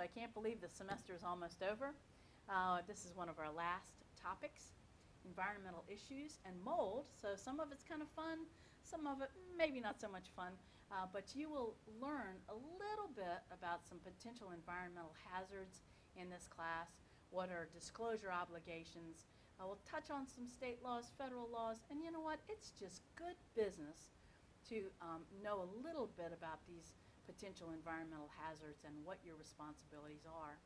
so I can't believe the semester is almost over. Uh, this is one of our last topics, environmental issues and mold. So some of it's kind of fun, some of it maybe not so much fun, uh, but you will learn a little bit about some potential environmental hazards in this class, what are disclosure obligations. Uh, we'll touch on some state laws, federal laws, and you know what? It's just good business to um, know a little bit about these potential environmental hazards and what your responsibilities are.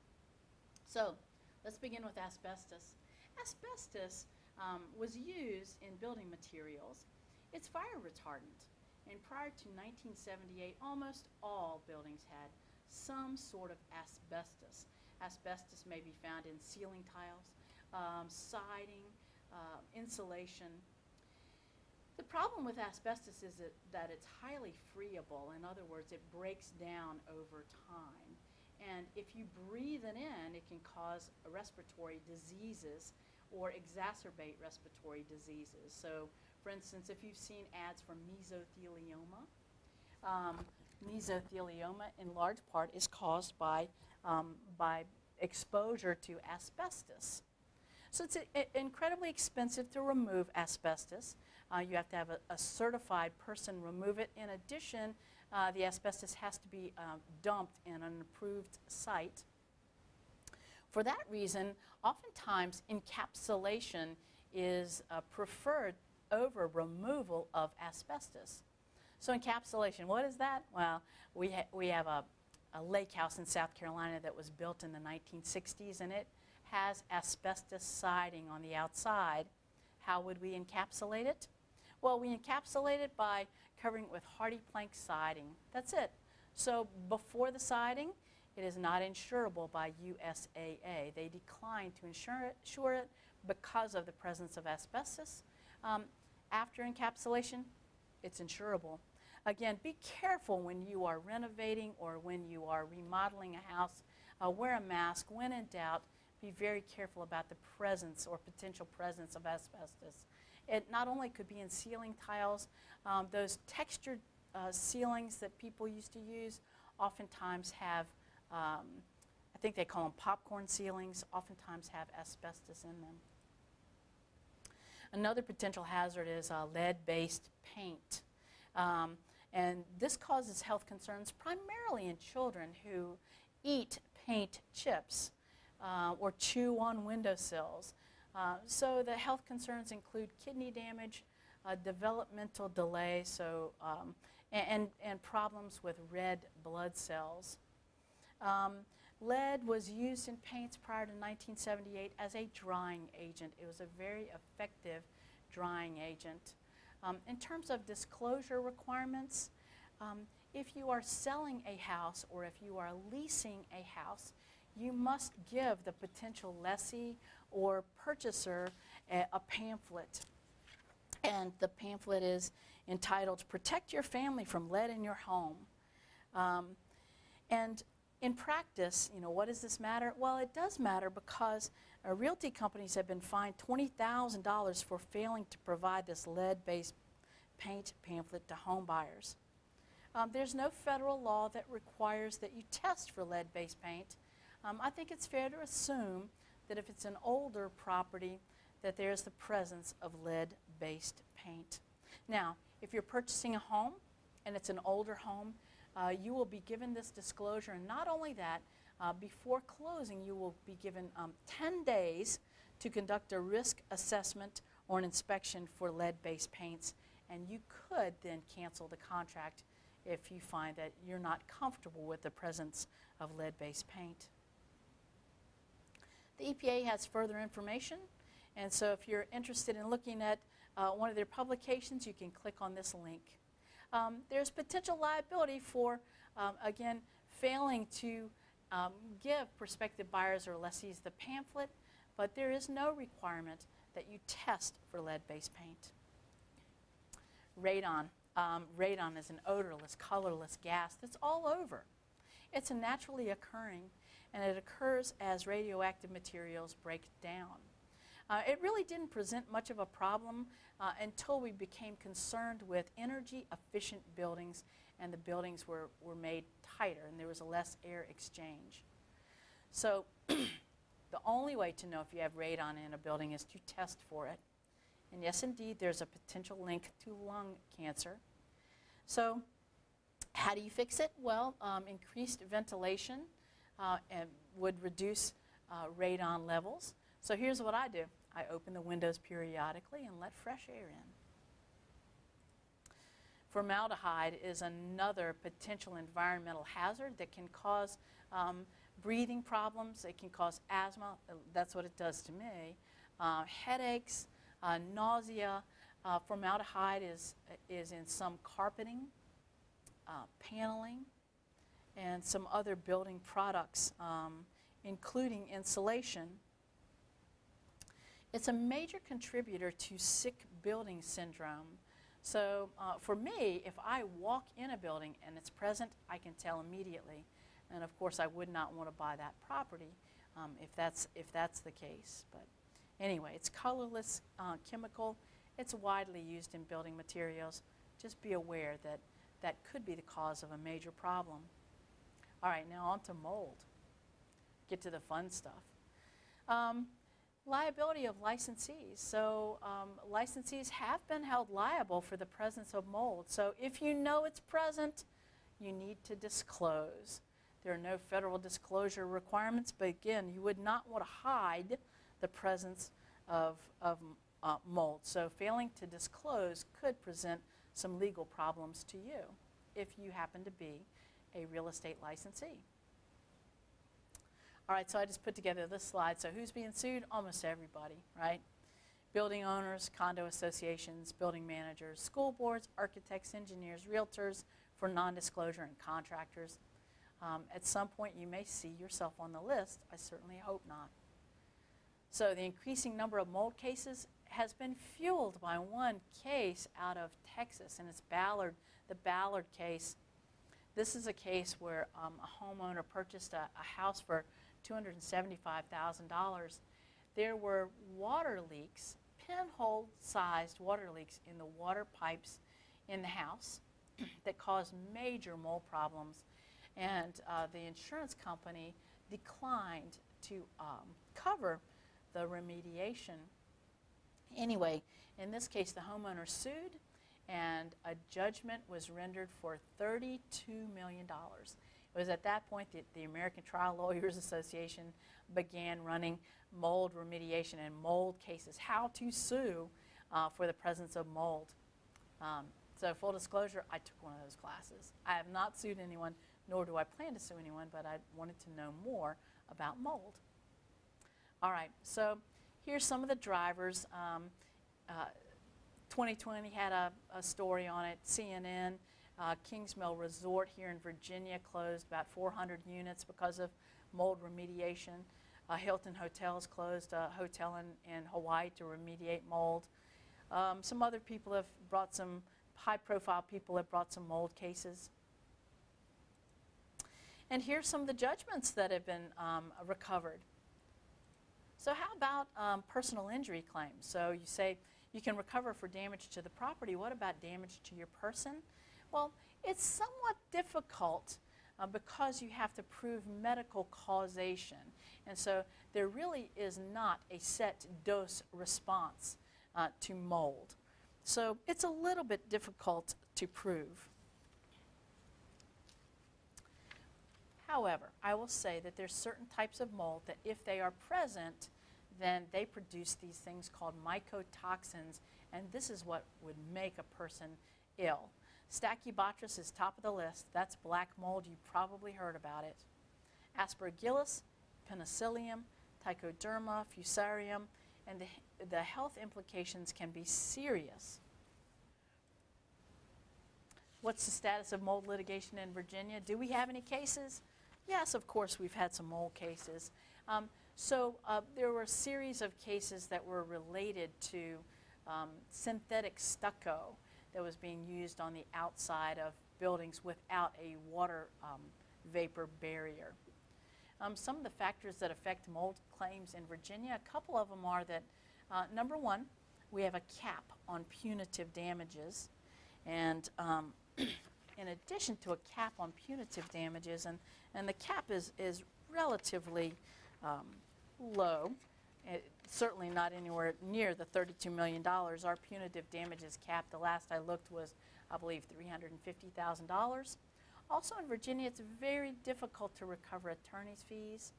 So let's begin with asbestos. Asbestos um, was used in building materials. It's fire retardant. And prior to 1978, almost all buildings had some sort of asbestos. Asbestos may be found in ceiling tiles, um, siding, uh, insulation, the problem with asbestos is that, that it's highly friable. In other words, it breaks down over time. And if you breathe it in, it can cause respiratory diseases or exacerbate respiratory diseases. So, for instance, if you've seen ads for mesothelioma, um, mesothelioma in large part is caused by, um, by exposure to asbestos. So it's a, a, incredibly expensive to remove asbestos. Uh, you have to have a, a, certified person remove it. In addition, uh, the asbestos has to be uh, dumped in an approved site. For that reason, oftentimes encapsulation is uh, preferred over removal of asbestos. So encapsulation, what is that? Well, we, ha we have a, a lake house in South Carolina that was built in the 1960s, and it has asbestos siding on the outside. How would we encapsulate it? Well, we encapsulate it by covering it with hardy plank siding. That's it. So before the siding, it is not insurable by USAA. They decline to insure it, insure it because of the presence of asbestos. Um, after encapsulation, it's insurable. Again, be careful when you are renovating or when you are remodeling a house. Uh, wear a mask when in doubt be very careful about the presence or potential presence of asbestos. It not only could be in ceiling tiles, um, those textured uh, ceilings that people used to use oftentimes have, um, I think they call them popcorn ceilings, oftentimes have asbestos in them. Another potential hazard is uh, lead-based paint. Um, and this causes health concerns primarily in children who eat paint chips uh, or chew on windowsills. Uh, so the health concerns include kidney damage, uh, developmental delay, so um, and, and problems with red blood cells. Um, lead was used in paints prior to 1978 as a drying agent. It was a very effective drying agent. Um, in terms of disclosure requirements, um, if you are selling a house or if you are leasing a house, you must give the potential lessee or purchaser a, a pamphlet. And the pamphlet is entitled Protect Your Family from Lead in Your Home. Um, and in practice, you know, what does this matter? Well, it does matter because uh, realty companies have been fined $20,000 for failing to provide this lead-based paint pamphlet to home buyers. Um, there's no federal law that requires that you test for lead-based paint, um, I think it's fair to assume that if it's an older property, that there's the presence of lead-based paint. Now, if you're purchasing a home and it's an older home, uh, you will be given this disclosure. And not only that, uh, before closing, you will be given um, 10 days to conduct a risk assessment or an inspection for lead-based paints. And you could then cancel the contract if you find that you're not comfortable with the presence of lead-based paint. The EPA has further information, and so if you're interested in looking at uh, one of their publications, you can click on this link. Um, there's potential liability for, um, again, failing to um, give prospective buyers or lessees the pamphlet, but there is no requirement that you test for lead-based paint. Radon. Um, radon is an odorless, colorless gas that's all over. It's a naturally occurring and it occurs as radioactive materials break down. Uh, it really didn't present much of a problem uh, until we became concerned with energy efficient buildings and the buildings were, were made tighter and there was a less air exchange. So the only way to know if you have radon in a building is to test for it. And yes, indeed, there's a potential link to lung cancer. So how do you fix it? Well, um, increased ventilation uh, and would reduce uh, radon levels. So here's what I do. I open the windows periodically and let fresh air in. Formaldehyde is another potential environmental hazard that can cause um, breathing problems. It can cause asthma. That's what it does to me. Uh, headaches, uh, nausea. Uh, formaldehyde is, is in some carpeting, uh, paneling, and some other building products, um, including insulation. It's a major contributor to sick building syndrome. So uh, for me, if I walk in a building and it's present, I can tell immediately. And of course, I would not want to buy that property um, if, that's, if that's the case. But anyway, it's colorless uh, chemical. It's widely used in building materials. Just be aware that that could be the cause of a major problem. All right, now on to mold. Get to the fun stuff. Um, liability of licensees. So um, licensees have been held liable for the presence of mold. So if you know it's present, you need to disclose. There are no federal disclosure requirements, but again, you would not want to hide the presence of, of uh, mold. So failing to disclose could present some legal problems to you if you happen to be a real estate licensee. All right, so I just put together this slide. So who's being sued? Almost everybody, right? Building owners, condo associations, building managers, school boards, architects, engineers, realtors for non-disclosure, and contractors. Um, at some point, you may see yourself on the list. I certainly hope not. So the increasing number of mold cases has been fueled by one case out of Texas, and it's Ballard, the Ballard case. This is a case where um, a homeowner purchased a, a house for $275,000. There were water leaks, pinhole-sized water leaks in the water pipes in the house that caused major mold problems and uh, the insurance company declined to um, cover the remediation. Anyway, in this case, the homeowner sued, and a judgment was rendered for $32 million. It was at that point that the American Trial Lawyers Association began running mold remediation and mold cases, how to sue uh, for the presence of mold. Um, so full disclosure, I took one of those classes. I have not sued anyone nor do I plan to sue anyone, but I wanted to know more about mold. All right, so here's some of the drivers. Um, uh, 2020 had a, a, story on it. CNN, uh, Kingsmill Resort here in Virginia closed about 400 units because of mold remediation. Uh, Hilton Hotels closed a hotel in, in Hawaii to remediate mold. Um, some other people have brought some high profile people have brought some mold cases. And here's some of the judgments that have been um, recovered. So how about um, personal injury claims? So you say you can recover for damage to the property. What about damage to your person? Well, it's somewhat difficult uh, because you have to prove medical causation. And so there really is not a set dose response uh, to mold. So it's a little bit difficult to prove. However, I will say that there's certain types of mold that if they are present, then they produce these things called mycotoxins, and this is what would make a person ill. Stachybotrys is top of the list. That's black mold. You probably heard about it. Aspergillus, penicillium, trichoderma, fusarium, and the, the health implications can be serious. What's the status of mold litigation in Virginia? Do we have any cases? Yes, of course, we've had some mold cases. Um, so uh, there were a series of cases that were related to um, synthetic stucco that was being used on the outside of buildings without a water um, vapor barrier. Um, some of the factors that affect mold claims in Virginia, a couple of them are that, uh, number one, we have a cap on punitive damages. And um, in addition to a cap on punitive damages, and, and the cap is, is relatively um, low. It, certainly not anywhere near the $32 million. Our punitive damages cap, the last I looked was, I believe, $350,000. Also in Virginia, it's very difficult to recover attorney's fees,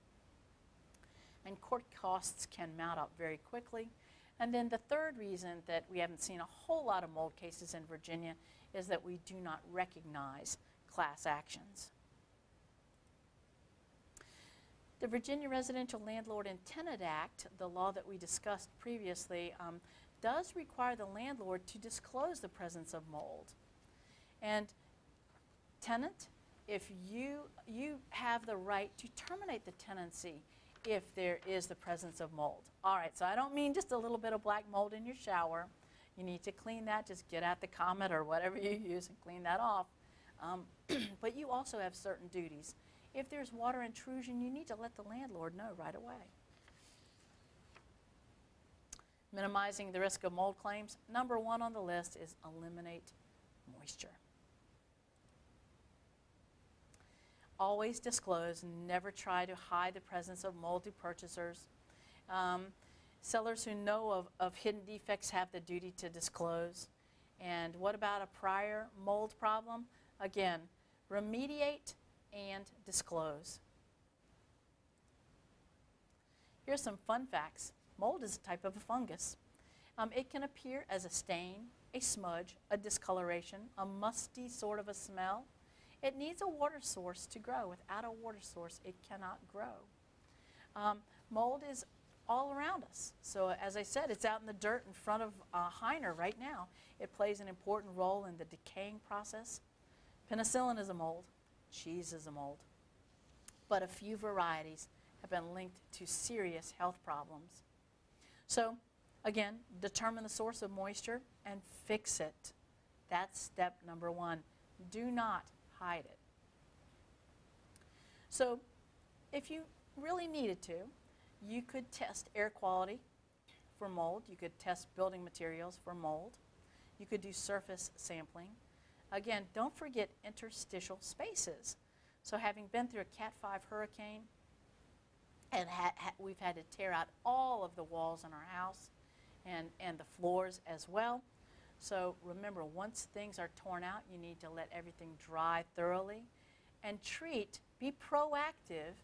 and court costs can mount up very quickly. And then the third reason that we haven't seen a whole lot of mold cases in Virginia is that we do not recognize class actions. The Virginia Residential Landlord and Tenant Act, the law that we discussed previously, um, does require the landlord to disclose the presence of mold. And tenant, if you, you have the right to terminate the tenancy if there is the presence of mold. All right, so I don't mean just a little bit of black mold in your shower. You need to clean that. Just get out the Comet or whatever you use and clean that off. Um, but you also have certain duties. If there's water intrusion, you need to let the landlord know right away. Minimizing the risk of mold claims. Number one on the list is eliminate moisture. Always disclose, never try to hide the presence of mold to purchasers. Um, sellers who know of, of hidden defects have the duty to disclose. And what about a prior mold problem? Again, remediate and disclose. Here's some fun facts. Mold is a type of a fungus. Um, it can appear as a stain, a smudge, a discoloration, a musty sort of a smell. It needs a water source to grow. Without a water source, it cannot grow. Um, mold is all around us. So as I said, it's out in the dirt in front of uh, Hiner right now. It plays an important role in the decaying process. Penicillin is a mold. Cheese is a mold. But a few varieties have been linked to serious health problems. So, again, determine the source of moisture and fix it. That's step number one. Do not hide it. So, if you really needed to, you could test air quality for mold. You could test building materials for mold. You could do surface sampling. Again, don't forget interstitial spaces. So having been through a Cat 5 hurricane, and ha ha we've had to tear out all of the walls in our house and, and the floors as well. So remember, once things are torn out, you need to let everything dry thoroughly and treat, be proactive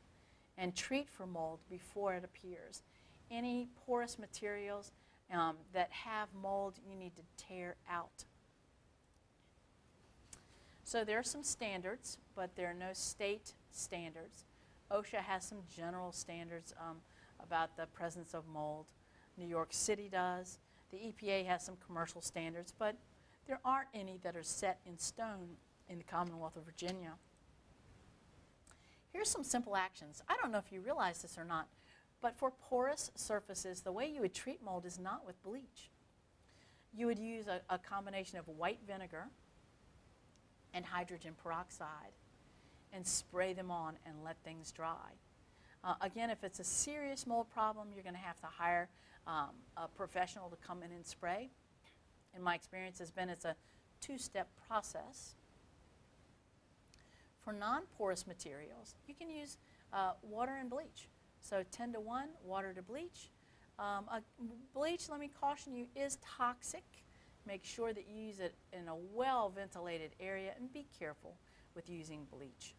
and treat for mold before it appears. Any porous materials um, that have mold, you need to tear out. So there are some standards, but there are no state standards. OSHA has some general standards um, about the presence of mold. New York City does. The EPA has some commercial standards, but there aren't any that are set in stone in the Commonwealth of Virginia. Here's some simple actions. I don't know if you realize this or not, but for porous surfaces, the way you would treat mold is not with bleach. You would use a, a combination of white vinegar and hydrogen peroxide and spray them on and let things dry. Uh, again, if it's a serious mold problem, you're going to have to hire um, a professional to come in and spray. In my experience has been it's a two-step process. For non-porous materials, you can use uh, water and bleach. So 10 to 1, water to bleach. Um, bleach, let me caution you, is toxic. Make sure that you use it in a well-ventilated area and be careful with using bleach.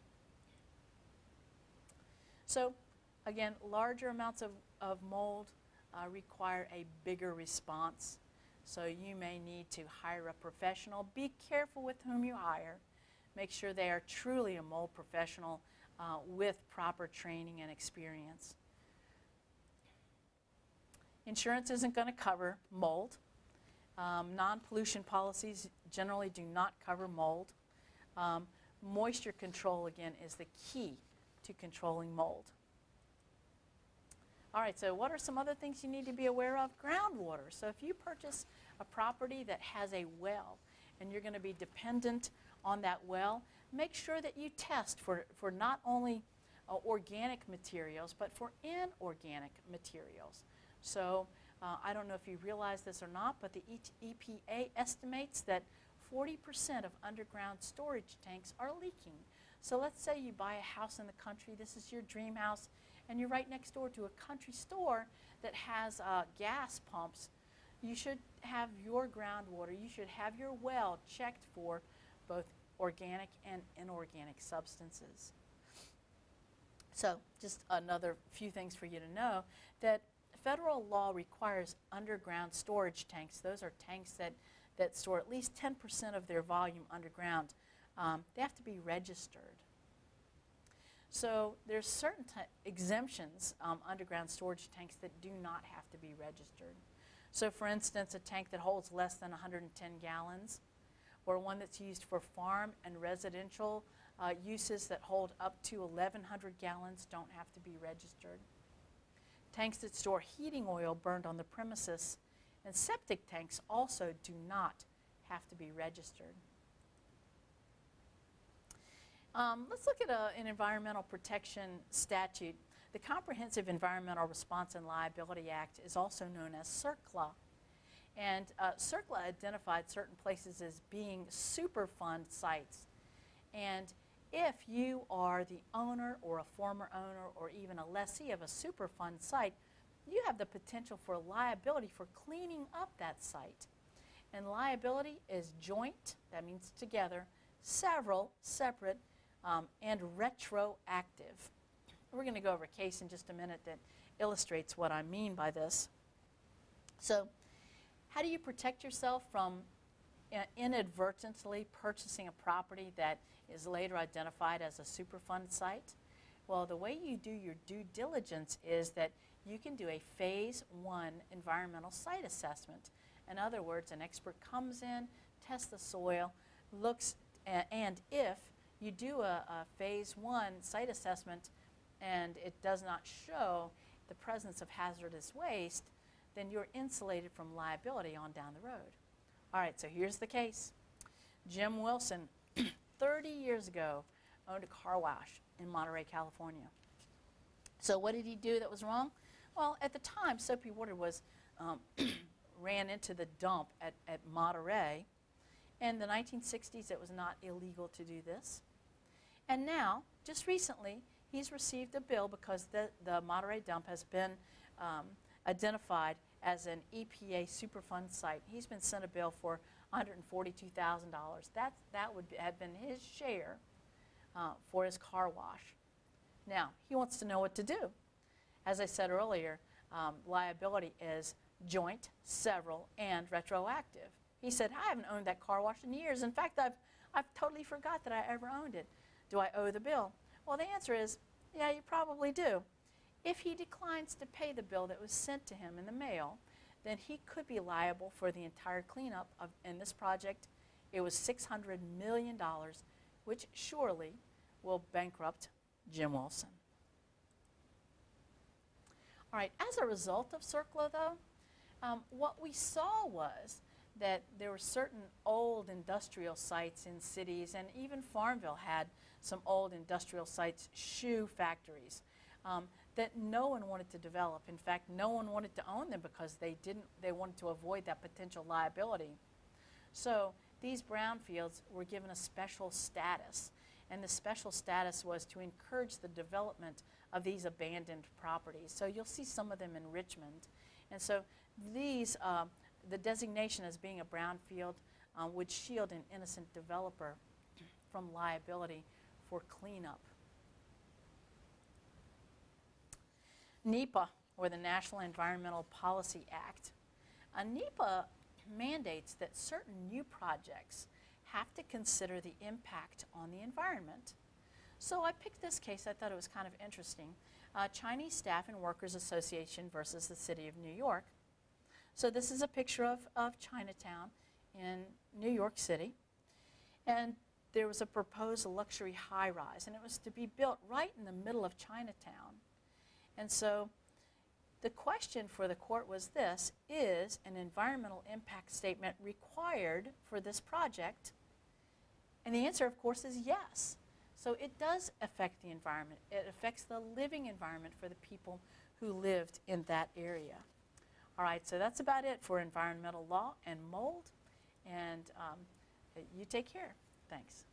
So again, larger amounts of, of mold uh, require a bigger response. So you may need to hire a professional. Be careful with whom you hire. Make sure they are truly a mold professional uh, with proper training and experience. Insurance isn't going to cover mold. Um, non-pollution policies generally do not cover mold. Um, moisture control, again, is the key to controlling mold. All right, so what are some other things you need to be aware of? Groundwater. So if you purchase a property that has a well and you're going to be dependent on that well, make sure that you test for, for not only uh, organic materials, but for inorganic materials. So uh, I don't know if you realize this or not, but the EPA estimates that 40% of underground storage tanks are leaking. So let's say you buy a house in the country, this is your dream house, and you're right next door to a country store that has uh, gas pumps. You should have your groundwater, you should have your well checked for both organic and inorganic substances. So just another few things for you to know that federal law requires underground storage tanks. Those are tanks that, that store at least 10% of their volume underground. Um, they have to be registered. So there's certain exemptions um, underground storage tanks that do not have to be registered. So for instance, a tank that holds less than 110 gallons, or one that's used for farm and residential uh, uses that hold up to 1,100 gallons don't have to be registered. Tanks that store heating oil burned on the premises and septic tanks also do not have to be registered. Um, let's look at a, an environmental protection statute. The Comprehensive Environmental Response and Liability Act is also known as CERCLA. And uh, CERCLA identified certain places as being Superfund sites. And if you are the owner or a former owner or even a lessee of a Superfund site, you have the potential for liability for cleaning up that site. And liability is joint, that means together, several, separate, um, and retroactive. We're going to go over a case in just a minute that illustrates what I mean by this. So, how do you protect yourself from inadvertently purchasing a property that is later identified as a Superfund site? Well, the way you do your due diligence is that you can do a phase one environmental site assessment. In other words, an expert comes in, tests the soil, looks, and if you do a, a phase one site assessment and it does not show the presence of hazardous waste, then you're insulated from liability on down the road. All right, so here's the case. Jim Wilson, 30 years ago, owned a car wash in Monterey, California. So what did he do that was wrong? Well, at the time, soapy water was um, ran into the dump at, at Monterey. In the 1960s, it was not illegal to do this. And now, just recently, he's received a bill because the, the Monterey dump has been um, identified as an EPA Superfund site. He's been sent a bill for $142,000. That, that would have been his share uh, for his car wash. Now, he wants to know what to do. As I said earlier, um, liability is joint, several, and retroactive. He said, I haven't owned that car wash in years. In fact, I've, I've totally forgot that I ever owned it. Do I owe the bill? Well, the answer is, yeah, you probably do. If he declines to pay the bill that was sent to him in the mail, then he could be liable for the entire cleanup of, in this project. It was $600 million, which surely will bankrupt Jim Wilson. All right, as a result of CERCLA, though, um, what we saw was that there were certain old industrial sites in cities, and even Farmville had some old industrial sites, shoe factories, um, that no one wanted to develop. In fact, no one wanted to own them because they didn't. They wanted to avoid that potential liability. So these brownfields were given a special status, and the special status was to encourage the development of these abandoned properties. So you'll see some of them in Richmond, and so these. Uh, the designation as being a brownfield uh, would shield an innocent developer from liability for cleanup. NEPA, or the National Environmental Policy Act. A NEPA mandates that certain new projects have to consider the impact on the environment. So I picked this case, I thought it was kind of interesting. Uh, Chinese Staff and Workers Association versus the City of New York. So this is a picture of, of Chinatown in New York City. And there was a proposed luxury high rise, and it was to be built right in the middle of Chinatown. And so the question for the court was this Is an environmental impact statement required for this project? And the answer, of course, is yes. So it does affect the environment, it affects the living environment for the people who lived in that area. All right, so that's about it for environmental law and mold. And um, you take care. Thanks.